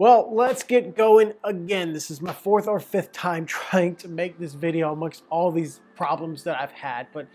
Well, let's get going again. This is my fourth or fifth time trying to make this video amongst all these problems that I've had, but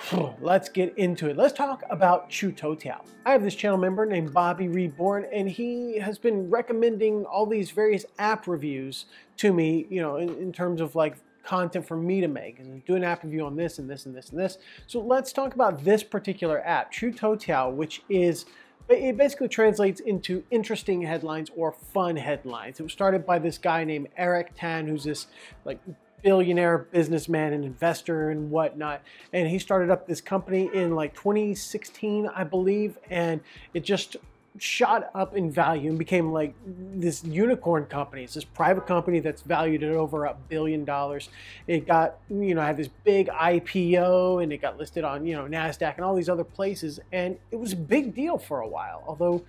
let's get into it. Let's talk about Qutoutiao. I have this channel member named Bobby Reborn, and he has been recommending all these various app reviews to me, you know, in, in terms of like content for me to make and do an app review on this and this and this and this. So let's talk about this particular app, True Qutoutiao, which is it basically translates into interesting headlines or fun headlines. It was started by this guy named Eric Tan, who's this like billionaire businessman and investor and whatnot. And he started up this company in like 2016, I believe, and it just shot up in value and became like this unicorn company. It's this private company that's valued at over a billion dollars. It got, you know, had this big IPO and it got listed on, you know, NASDAQ and all these other places. And it was a big deal for a while. Although,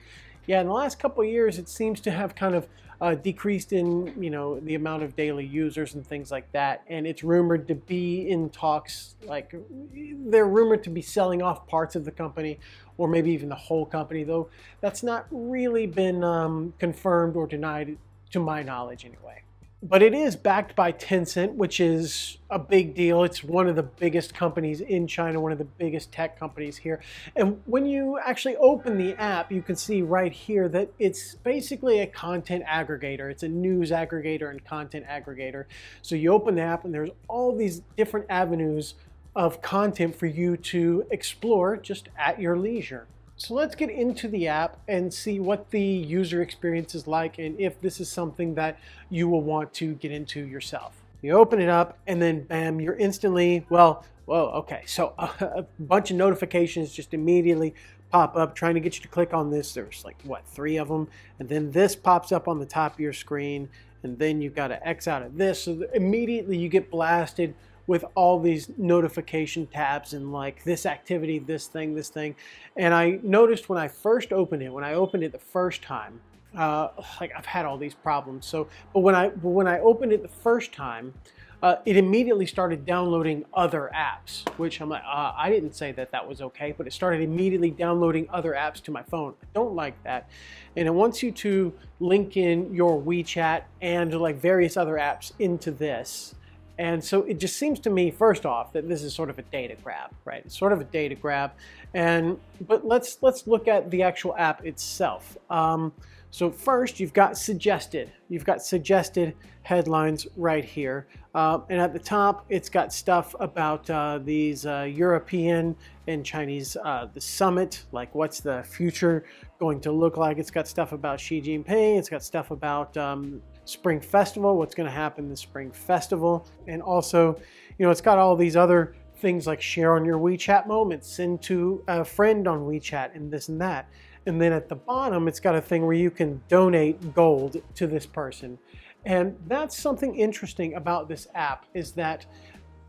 yeah, in the last couple of years, it seems to have kind of uh, decreased in you know the amount of daily users and things like that. And it's rumored to be in talks like they're rumored to be selling off parts of the company or maybe even the whole company though that's not really been um, confirmed or denied to my knowledge anyway but it is backed by Tencent, which is a big deal. It's one of the biggest companies in China, one of the biggest tech companies here. And when you actually open the app, you can see right here that it's basically a content aggregator. It's a news aggregator and content aggregator. So you open the app and there's all these different avenues of content for you to explore just at your leisure. So let's get into the app and see what the user experience is like and if this is something that you will want to get into yourself. You open it up and then bam, you're instantly, well, whoa, okay. So a bunch of notifications just immediately pop up trying to get you to click on this. There's like, what, three of them? And then this pops up on the top of your screen and then you've got to X out of this. So immediately you get blasted with all these notification tabs and like this activity, this thing, this thing. And I noticed when I first opened it, when I opened it the first time, uh, like I've had all these problems. So, but when I but when I opened it the first time, uh, it immediately started downloading other apps, which I'm like, uh, I didn't say that that was okay, but it started immediately downloading other apps to my phone. I don't like that. And it wants you to link in your WeChat and like various other apps into this. And so it just seems to me, first off, that this is sort of a data grab, right? It's sort of a data grab. And but let's let's look at the actual app itself. Um, so first, you've got suggested. You've got suggested headlines right here. Uh, and at the top, it's got stuff about uh, these uh, European and Chinese, uh, the summit, like what's the future going to look like. It's got stuff about Xi Jinping. It's got stuff about um, Spring Festival, what's going to happen this Spring Festival. And also, you know, it's got all these other things like share on your WeChat moments, send to a friend on WeChat, and this and that. And then at the bottom, it's got a thing where you can donate gold to this person. And that's something interesting about this app is that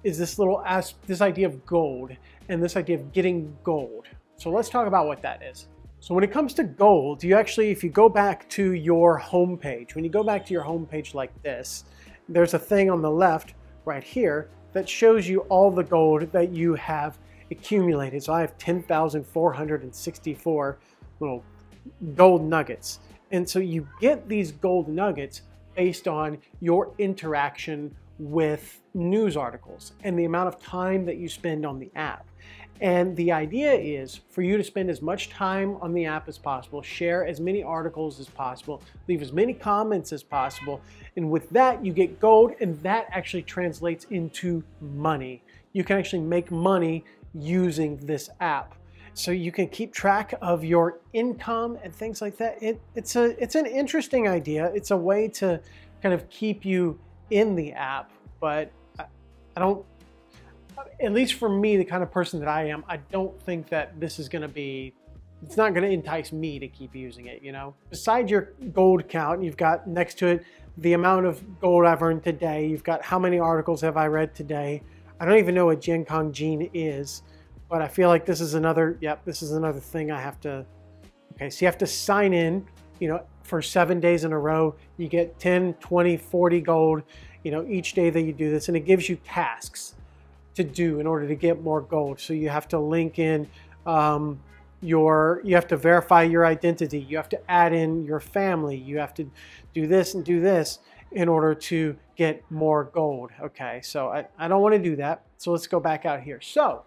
is this little this idea of gold and this idea of getting gold. So let's talk about what that is. So when it comes to gold, you actually, if you go back to your home page, when you go back to your home page like this, there's a thing on the left right here that shows you all the gold that you have accumulated. So I have 10,464 little gold nuggets. And so you get these gold nuggets based on your interaction with news articles and the amount of time that you spend on the app. And the idea is for you to spend as much time on the app as possible, share as many articles as possible, leave as many comments as possible. And with that, you get gold, and that actually translates into money. You can actually make money using this app. So you can keep track of your income and things like that. It, it's, a, it's an interesting idea. It's a way to kind of keep you in the app, but I, I don't at least for me, the kind of person that I am, I don't think that this is going to be, it's not going to entice me to keep using it, you know? Besides your gold count, you've got next to it the amount of gold I've earned today. You've got how many articles have I read today. I don't even know what Jiankang Gene is, but I feel like this is another, yep, this is another thing I have to, okay, so you have to sign in, you know, for seven days in a row. You get 10, 20, 40 gold, you know, each day that you do this, and it gives you tasks to do in order to get more gold. So you have to link in, um, your you have to verify your identity. You have to add in your family. You have to do this and do this in order to get more gold. Okay so I, I don't want to do that. So let's go back out here. So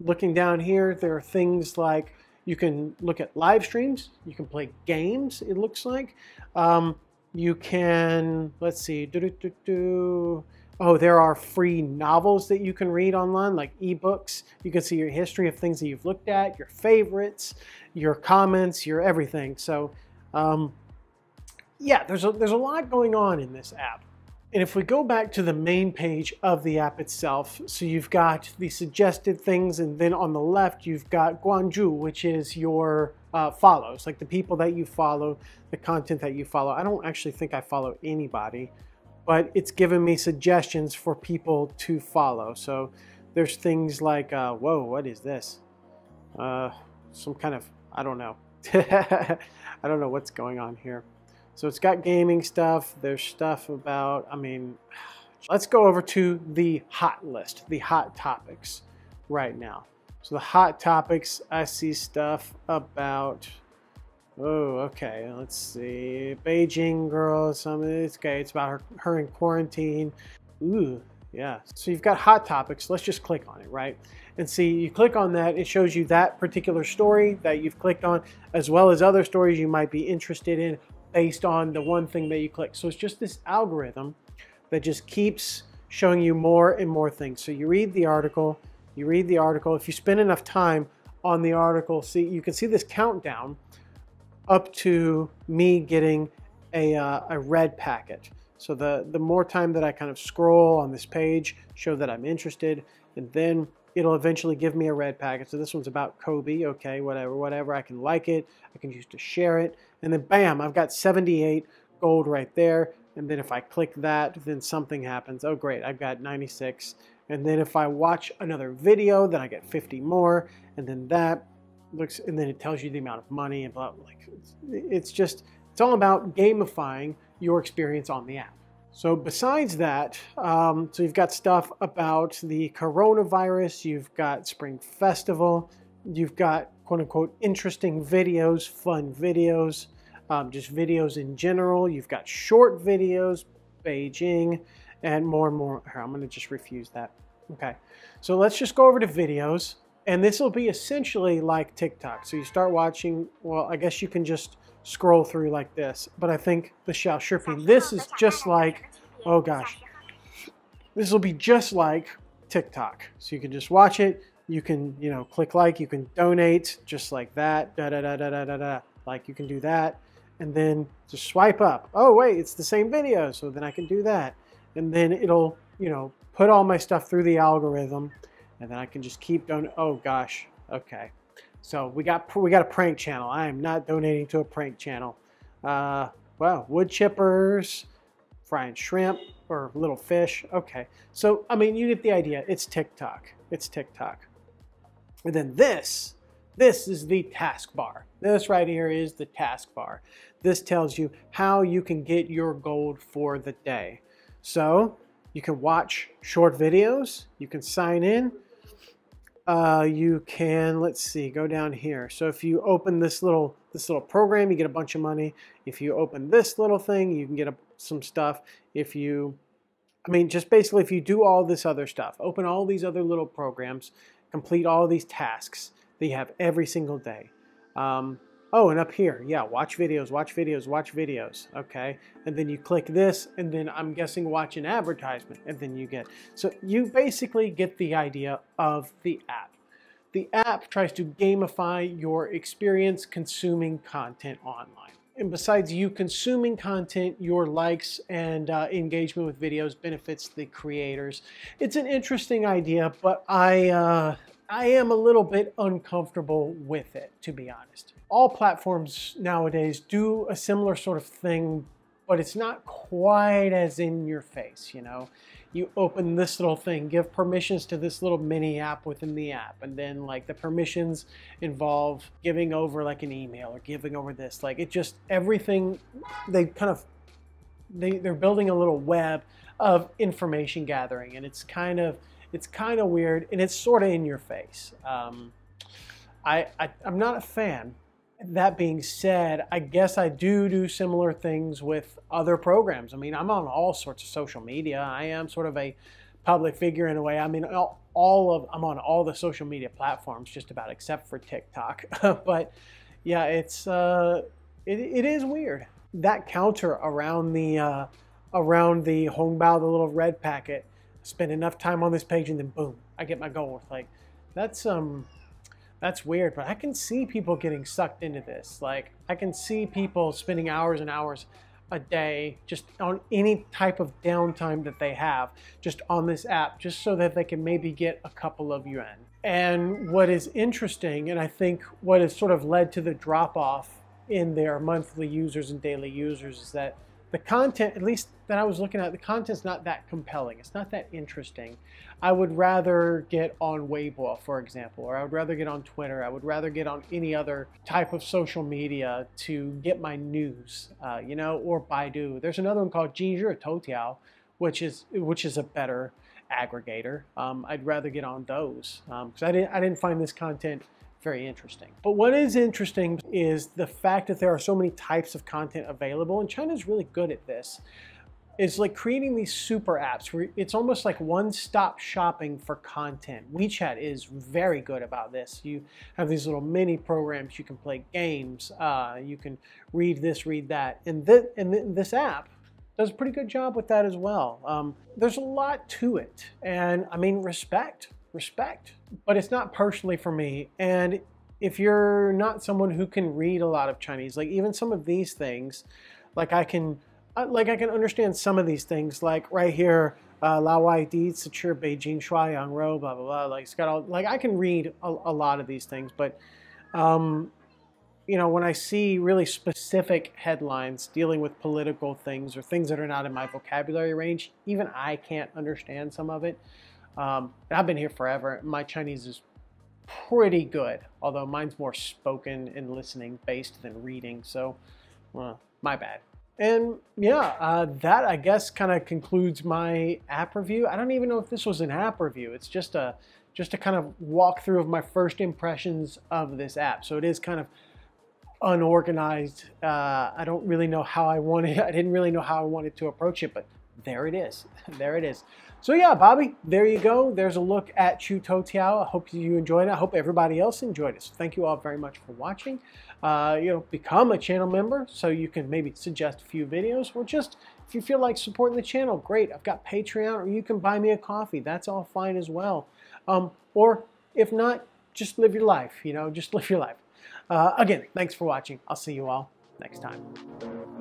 looking down here there are things like you can look at live streams. You can play games it looks like. Um, you can let's see Oh, there are free novels that you can read online, like ebooks. You can see your history of things that you've looked at, your favorites, your comments, your everything. So, um, yeah, there's a, there's a lot going on in this app. And if we go back to the main page of the app itself, so you've got the suggested things, and then on the left, you've got Guanzhu, which is your uh, follows, like the people that you follow, the content that you follow. I don't actually think I follow anybody but it's given me suggestions for people to follow. So there's things like, uh, whoa, what is this? Uh, some kind of, I don't know. I don't know what's going on here. So it's got gaming stuff. There's stuff about, I mean, let's go over to the hot list, the hot topics right now. So the hot topics, I see stuff about Oh, okay. Let's see. Beijing girl. Some it's okay. It's about her, her in quarantine. Ooh, yeah. So you've got hot topics. Let's just click on it, right? And see, you click on that, it shows you that particular story that you've clicked on, as well as other stories you might be interested in based on the one thing that you click. So it's just this algorithm that just keeps showing you more and more things. So you read the article, you read the article. If you spend enough time on the article, see, you can see this countdown up to me getting a, uh, a red packet. So the, the more time that I kind of scroll on this page, show that I'm interested, and then it'll eventually give me a red packet. So this one's about Kobe, okay, whatever, whatever. I can like it, I can use to share it, and then bam, I've got 78 gold right there. And then if I click that, then something happens. Oh great, I've got 96. And then if I watch another video, then I get 50 more, and then that, looks and then it tells you the amount of money and blah, like it's, it's just it's all about gamifying your experience on the app so besides that um, so you've got stuff about the coronavirus you've got spring festival you've got quote unquote interesting videos fun videos um, just videos in general you've got short videos beijing and more and more here, i'm going to just refuse that okay so let's just go over to videos and this will be essentially like TikTok. So you start watching, well, I guess you can just scroll through like this. But I think the Xiao Shipin, this is just like, oh gosh. This will be just like TikTok. So you can just watch it. You can, you know, click like, you can donate just like that. Da da da da da da da. Like you can do that. And then just swipe up. Oh, wait, it's the same video. So then I can do that. And then it'll, you know, put all my stuff through the algorithm and then I can just keep doing. Oh gosh, okay. So we got we got a prank channel. I am not donating to a prank channel. Uh, well, wood chippers, frying shrimp or little fish. Okay, so I mean you get the idea. It's TikTok. It's TikTok. And then this, this is the taskbar. This right here is the taskbar. This tells you how you can get your gold for the day. So you can watch short videos, you can sign in, uh, you can, let's see, go down here. So if you open this little this little program, you get a bunch of money. If you open this little thing, you can get a, some stuff. If you, I mean, just basically if you do all this other stuff, open all these other little programs, complete all these tasks that you have every single day. Um, Oh, and up here, yeah, watch videos, watch videos, watch videos, okay? And then you click this, and then I'm guessing watch an advertisement, and then you get, so you basically get the idea of the app. The app tries to gamify your experience consuming content online. And besides you consuming content, your likes and uh, engagement with videos benefits the creators. It's an interesting idea, but I, uh, I am a little bit uncomfortable with it, to be honest. All platforms nowadays do a similar sort of thing, but it's not quite as in your face, you know? You open this little thing, give permissions to this little mini app within the app, and then like the permissions involve giving over like an email or giving over this. Like it just, everything, they kind of, they, they're building a little web of information gathering, and it's kind of, it's kind of weird and it's sort of in your face. Um, I, I I'm not a fan. That being said, I guess I do do similar things with other programs. I mean, I'm on all sorts of social media. I am sort of a public figure in a way. I mean, all, all of I'm on all the social media platforms, just about except for TikTok. but yeah, it's uh, it, it is weird. That counter around the uh, around the Hongbao, the little red packet, spend enough time on this page and then boom, I get my goal. Like that's um that's weird, but I can see people getting sucked into this. Like I can see people spending hours and hours a day just on any type of downtime that they have just on this app just so that they can maybe get a couple of yuan. And what is interesting, and I think what has sort of led to the drop off in their monthly users and daily users is that the content, at least that I was looking at, the content's not that compelling. It's not that interesting. I would rather get on Weibo, for example, or I would rather get on Twitter. I would rather get on any other type of social media to get my news, uh, you know, or Baidu. There's another one called Jinri Toutiao, which is which is a better aggregator. Um, I'd rather get on those because um, I didn't I didn't find this content very interesting. But what is interesting is the fact that there are so many types of content available, and China is really good at this. Is like creating these super apps where it's almost like one-stop shopping for content. WeChat is very good about this. You have these little mini programs. You can play games. Uh, you can read this, read that, and, th and th this app does a pretty good job with that as well. Um, there's a lot to it, and I mean respect respect. But it's not personally for me. And if you're not someone who can read a lot of Chinese, like even some of these things, like I can, uh, like I can understand some of these things, like right here, uh, Lao Wai Di, Sichur, Beijing, Shua Yang Ro, blah, blah, blah. Like it's got all, like I can read a, a lot of these things, but, um, you know, when I see really specific headlines dealing with political things or things that are not in my vocabulary range, even I can't understand some of it. Um, I've been here forever. My Chinese is pretty good, although mine's more spoken and listening based than reading. So, well, my bad. And yeah, uh, that I guess kind of concludes my app review. I don't even know if this was an app review. It's just a just a kind of walkthrough of my first impressions of this app. So it is kind of unorganized. Uh, I don't really know how I wanted. I didn't really know how I wanted to approach it, but there it is. there it is. So yeah, Bobby, there you go. There's a look at Qu Toutiao. I hope you enjoyed it. I hope everybody else enjoyed it. So thank you all very much for watching. Uh, you know, become a channel member so you can maybe suggest a few videos or just if you feel like supporting the channel, great. I've got Patreon or you can buy me a coffee. That's all fine as well. Um, or if not, just live your life, you know, just live your life. Uh, again, thanks for watching. I'll see you all next time.